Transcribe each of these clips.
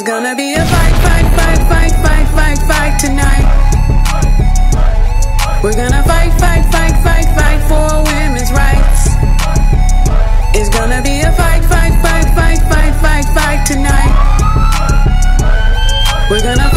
It's gonna be a fight, fight, fight, fight, fight, fight, fight tonight. We're gonna fight, fight, fight, fight, fight for women's rights. It's gonna be a fight, fight, fight, fight, fight, fight, fight tonight. We're gonna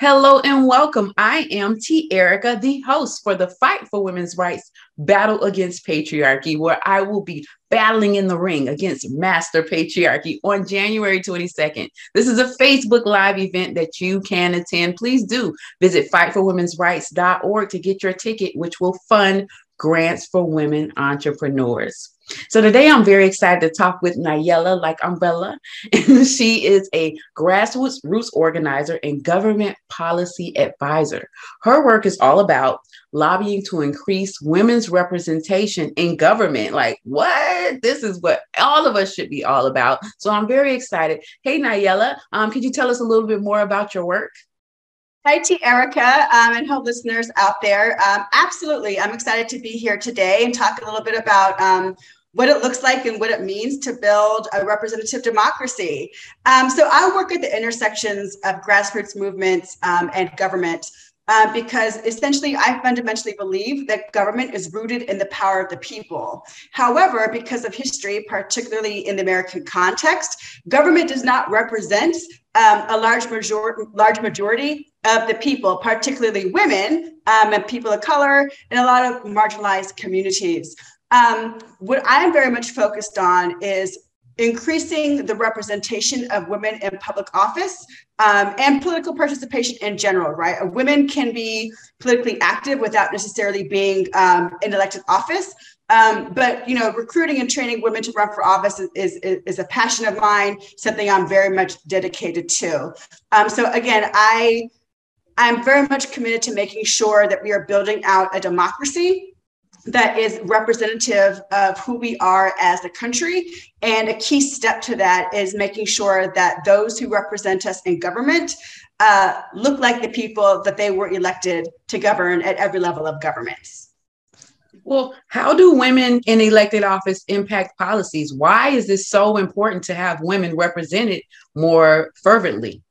Hello and welcome. I am T. Erica, the host for the Fight for Women's Rights Battle Against Patriarchy, where I will be battling in the ring against Master Patriarchy on January 22nd. This is a Facebook Live event that you can attend. Please do visit fightforwomensrights.org to get your ticket, which will fund grants for women entrepreneurs. So today I'm very excited to talk with Na'ilah like Umbrella. she is a grassroots roots organizer and government policy advisor. Her work is all about lobbying to increase women's representation in government. Like, what? This is what all of us should be all about. So I'm very excited. Hey, Na'ilah, um, could you tell us a little bit more about your work? Hi, T. Erica, um, and help listeners out there. Um, absolutely. I'm excited to be here today and talk a little bit about um, what it looks like and what it means to build a representative democracy. Um, so I work at the intersections of grassroots movements um, and government. Uh, because essentially, I fundamentally believe that government is rooted in the power of the people. However, because of history, particularly in the American context, government does not represent um, a large majority, large majority of the people, particularly women um, and people of color, and a lot of marginalized communities. Um, what I'm very much focused on is increasing the representation of women in public office um, and political participation in general, right? Women can be politically active without necessarily being um, in elected office. Um, but you know, recruiting and training women to run for office is, is, is a passion of mine, something I'm very much dedicated to. Um, so again, I I'm very much committed to making sure that we are building out a democracy that is representative of who we are as a country. And a key step to that is making sure that those who represent us in government uh, look like the people that they were elected to govern at every level of government. Well, how do women in elected office impact policies? Why is this so important to have women represented more fervently?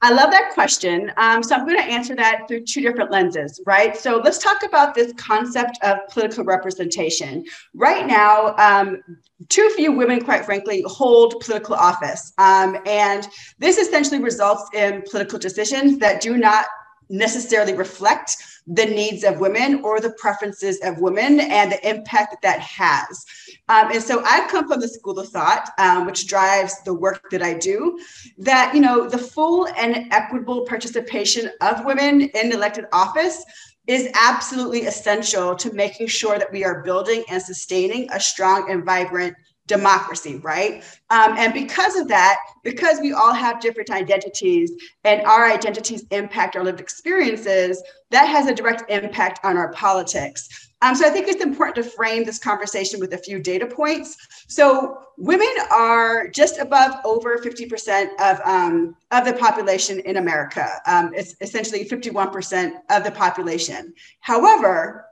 I love that question. Um, so I'm going to answer that through two different lenses, right? So let's talk about this concept of political representation. Right now, um, too few women, quite frankly, hold political office. Um, and this essentially results in political decisions that do not necessarily reflect the needs of women or the preferences of women and the impact that that has. Um, and so I come from the school of thought, um, which drives the work that I do, that, you know, the full and equitable participation of women in elected office is absolutely essential to making sure that we are building and sustaining a strong and vibrant democracy, right? Um, and because of that, because we all have different identities and our identities impact our lived experiences, that has a direct impact on our politics. Um, so I think it's important to frame this conversation with a few data points. So women are just above over 50% of, um, of the population in America. Um, it's essentially 51% of the population. However,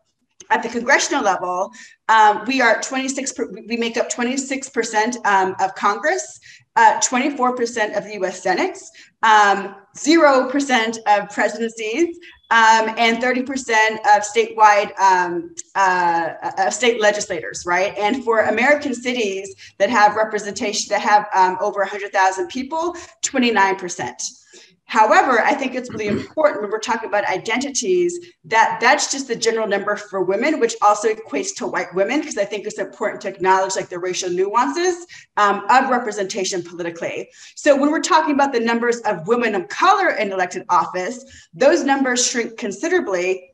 at the congressional level, um, we are 26, we make up 26% um, of Congress, uh, 24% of the US Senate, um, 0% of presidencies, um, and 30% of statewide um, uh, uh, state legislators, right? And for American cities that have representation, that have um, over 100,000 people, 29%. However, I think it's really important when we're talking about identities that that's just the general number for women, which also equates to white women, because I think it's important to acknowledge like the racial nuances um, of representation politically. So when we're talking about the numbers of women of color in elected office, those numbers shrink considerably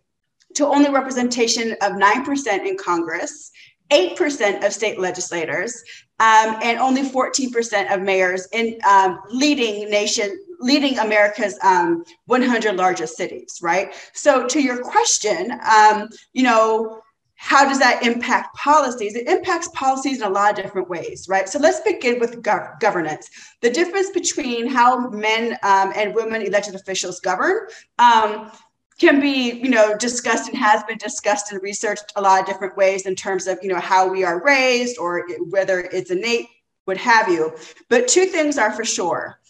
to only representation of 9% in Congress, 8% of state legislators, um, and only 14% of mayors in um, leading nation leading America's um, 100 largest cities, right? So to your question, um, you know, how does that impact policies? It impacts policies in a lot of different ways, right? So let's begin with gov- governance. The difference between how men um, and women elected officials govern. Um, can be you know discussed and has been discussed and researched a lot of different ways in terms of you know how we are raised or whether it's innate what have you but two things are for sure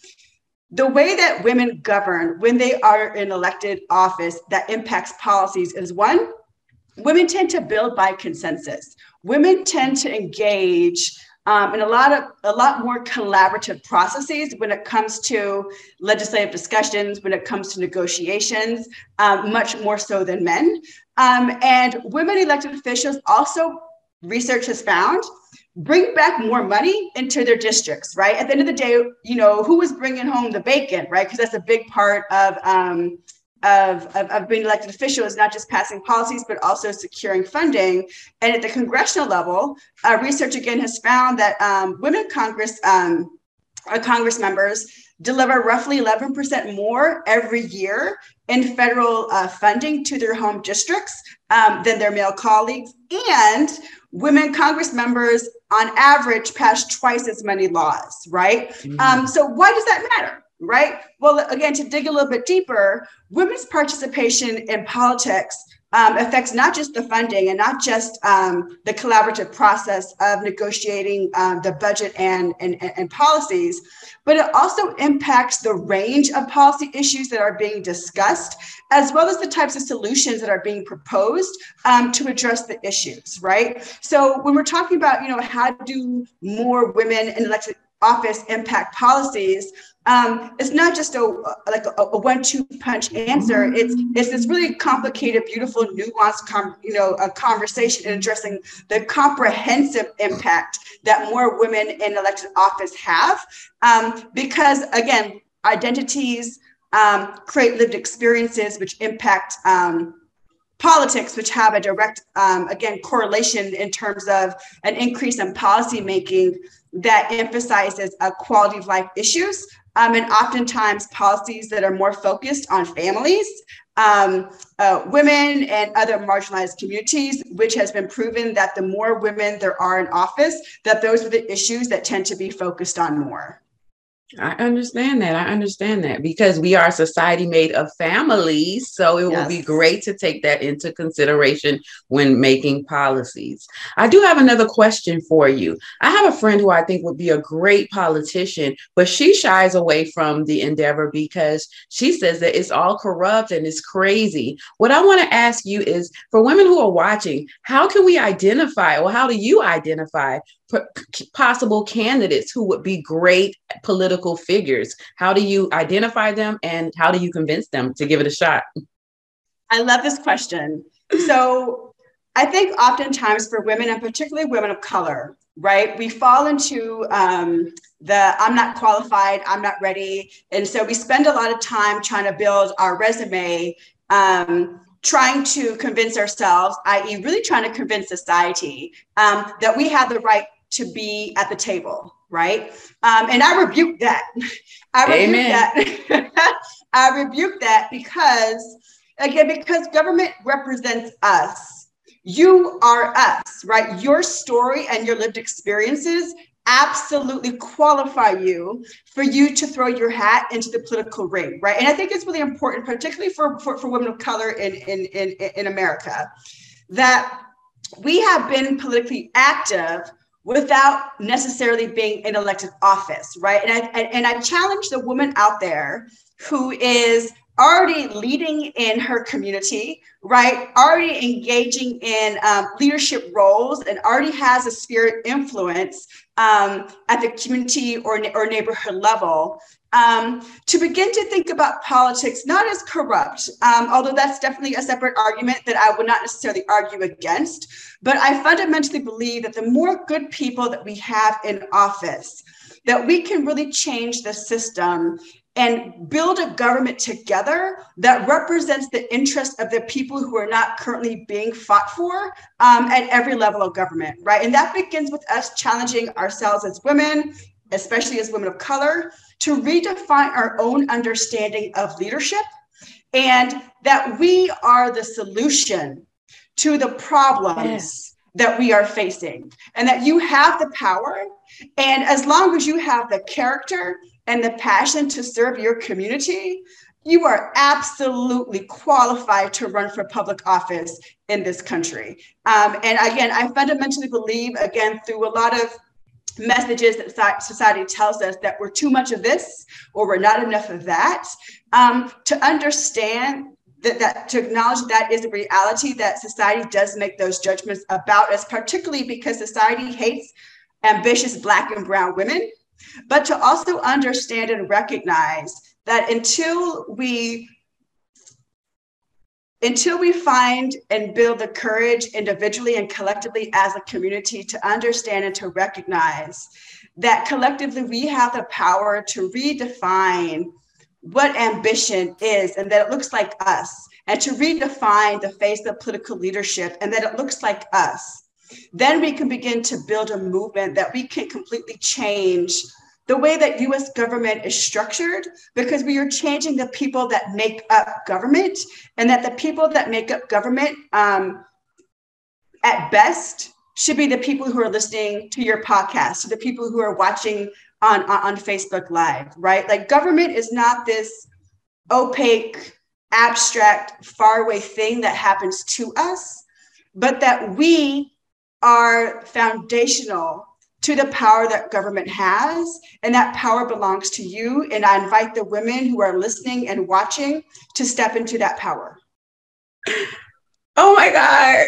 the way that women govern when they are in elected office that impacts policies is one women tend to build by consensus women tend to engage um, and a lot of a lot more collaborative processes when it comes to legislative discussions, when it comes to negotiations, um, much more so than men. Um, and women elected officials also research has found bring back more money into their districts right at the end of the day you know who is bringing home the bacon right because that's a big part of um, of, of, of, being elected official is not just passing policies, but also securing funding. And at the congressional level, uh, research again has found that um, women Congress, um, uh, Congress members deliver roughly 11% more every year in federal uh, funding to their home districts um, than their male colleagues. And women Congress members, on average, pass twice as many laws, right? Mm-hmm. Um, so, why does that matter? Right? Well, again, to dig a little bit deeper, women's participation in politics um, affects not just the funding and not just um, the collaborative process of negotiating um, the budget and, and, and policies, but it also impacts the range of policy issues that are being discussed, as well as the types of solutions that are being proposed um, to address the issues, right? So when we're talking about, you know, how do more women in elected office impact policies, um, it's not just a like a, a one-two punch answer. It's it's this really complicated, beautiful, nuanced, com- you know, a conversation in addressing the comprehensive impact that more women in elected office have. Um, because again, identities um, create lived experiences which impact um, politics, which have a direct, um, again, correlation in terms of an increase in policy making that emphasizes a quality of life issues um, and oftentimes policies that are more focused on families, um, uh, women, and other marginalized communities, which has been proven that the more women there are in office, that those are the issues that tend to be focused on more. I understand that. I understand that because we are a society made of families. So it yes. will be great to take that into consideration when making policies. I do have another question for you. I have a friend who I think would be a great politician, but she shies away from the endeavor because she says that it's all corrupt and it's crazy. What I want to ask you is for women who are watching, how can we identify or how do you identify possible candidates who would be great political figures? How do you identify them and how do you convince them to give it a shot? I love this question. So, I think oftentimes for women, and particularly women of color, right, we fall into um, the I'm not qualified, I'm not ready. And so we spend a lot of time trying to build our resume. Um, trying to convince ourselves, i.e., really trying to convince society um, that we have the right to be at the table, right? Um, and I rebuke that. I rebuke Amen. that. I rebuke that because, again, because government represents us. You are us, right? Your story and your lived experiences absolutely qualify you for you to throw your hat into the political ring, right? And I think it's really important, particularly for, for, for women of color in, in, in, in America, that we have been politically active without necessarily being in elected office, right? And I and I challenge the woman out there who is already leading in her community, right? Already engaging in um, leadership roles and already has a spirit influence um, at the community or, or neighborhood level um, to begin to think about politics not as corrupt, um, although that's definitely a separate argument that I would not necessarily argue against. But I fundamentally believe that the more good people that we have in office, that we can really change the system and build a government together that represents the interests of the people who are not currently being fought for um, at every level of government, right? And that begins with us challenging ourselves as women, especially as women of color, to redefine our own understanding of leadership and that we are the solution to the problems that we are facing and that you have the power and as long as you have the character and the passion to serve your community you are absolutely qualified to run for public office in this country. Um, and again, I fundamentally believe, again, through a lot of messages that society tells us that we're too much of this or we're not enough of that, um, to understand that, that to acknowledge that is a reality that society does make those judgments about us, particularly because society hates ambitious Black and Brown women, but to also understand and recognize that until we until we find and build the courage individually and collectively as a community to understand and to recognize that collectively we have the power to redefine what ambition is and that it looks like us and to redefine the face of political leadership and that it looks like us. Then we can begin to build a movement that we can completely change the way that US government is structured because we are changing the people that make up government and that the people that make up government um, at best should be the people who are listening to your podcast, the people who are watching on, on Facebook Live, right? Like government is not this opaque, abstract, faraway thing that happens to us, but that we are foundational to the power that government has, and that power belongs to you. And I invite the women who are listening and watching to step into that power. Oh my God.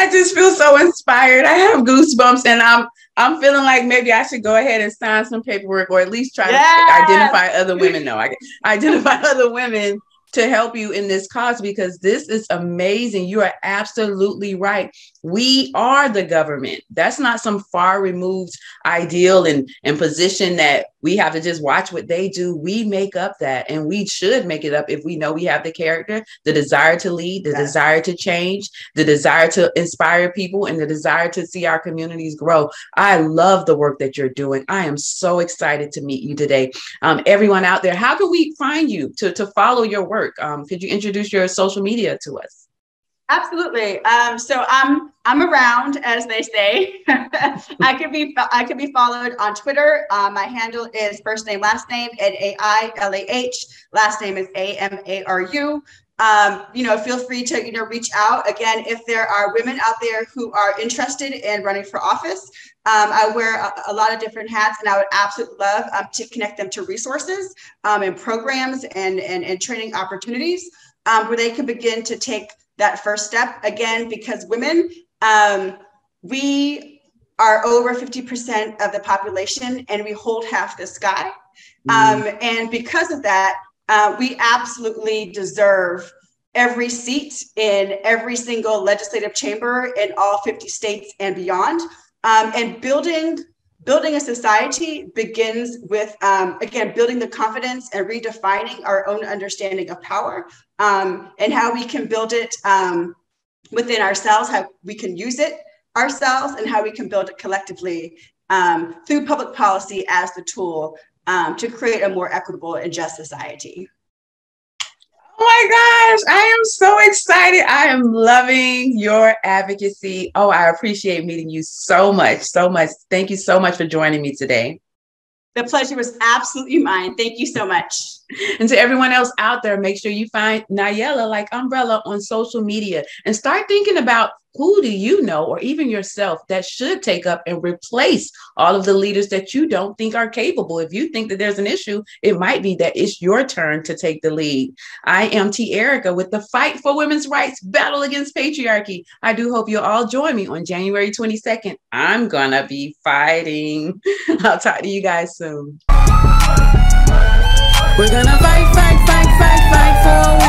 I just feel so inspired. I have goosebumps and I'm I'm feeling like maybe I should go ahead and sign some paperwork or at least try yes. to identify other women. No, I identify other women to help you in this cause because this is amazing. You are absolutely right. We are the government. That's not some far removed ideal and, and position that we have to just watch what they do. We make up that and we should make it up if we know we have the character, the desire to lead, the yes. desire to change, the desire to inspire people, and the desire to see our communities grow. I love the work that you're doing. I am so excited to meet you today. Um, everyone out there, how can we find you to, to follow your work? Um, could you introduce your social media to us? Absolutely. Um, so I'm I'm around, as they say. I could be I could be followed on Twitter. Uh, my handle is first name last name N A I L A H. Last name is A M A R U. Um, you know, feel free to you know reach out. Again, if there are women out there who are interested in running for office, um, I wear a, a, lot of different hats, and I would absolutely love um, to connect them to resources um, and programs and, and and training opportunities um, where they can begin to take that first step. Again because women um, we are over 50% of the population and we hold half the sky. Mm. um, and because of that uh, we absolutely deserve every seat in every single legislative chamber in all 50 states and beyond. Um, and building building a society begins with um, again building the confidence and redefining our own understanding of power um, and how we can build it um, within ourselves how we can use it ourselves and how we can build it collectively um, through public policy as the tool um, to create a more equitable and just society my gosh, I am so excited. I am loving your advocacy. Oh, I appreciate meeting you so much, so much. Thank you so much for joining me today. The pleasure was absolutely mine. Thank you so much. And to everyone else out there, make sure you find Na'ilah like Umbrella on social media and start thinking about who do you know, or even yourself, that should take up and replace all of the leaders that you don't think are capable? If you think that there's an issue, it might be that it's your turn to take the lead. I am T. Erica with the Fight for Women's Rights Battle Against Patriarchy. I do hope you'll all join me on January 22nd. I'm gonna be fighting. I'll talk to you guys soon. We're gonna fight, fight, fight, fight, fight for